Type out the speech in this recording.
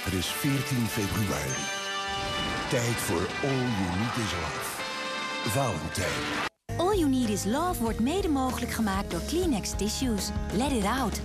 Het is 14 februari. Tijd voor All You Need Is Love. Valentijn. All You Need Is Love wordt mede mogelijk gemaakt door Kleenex Tissues. Let it out.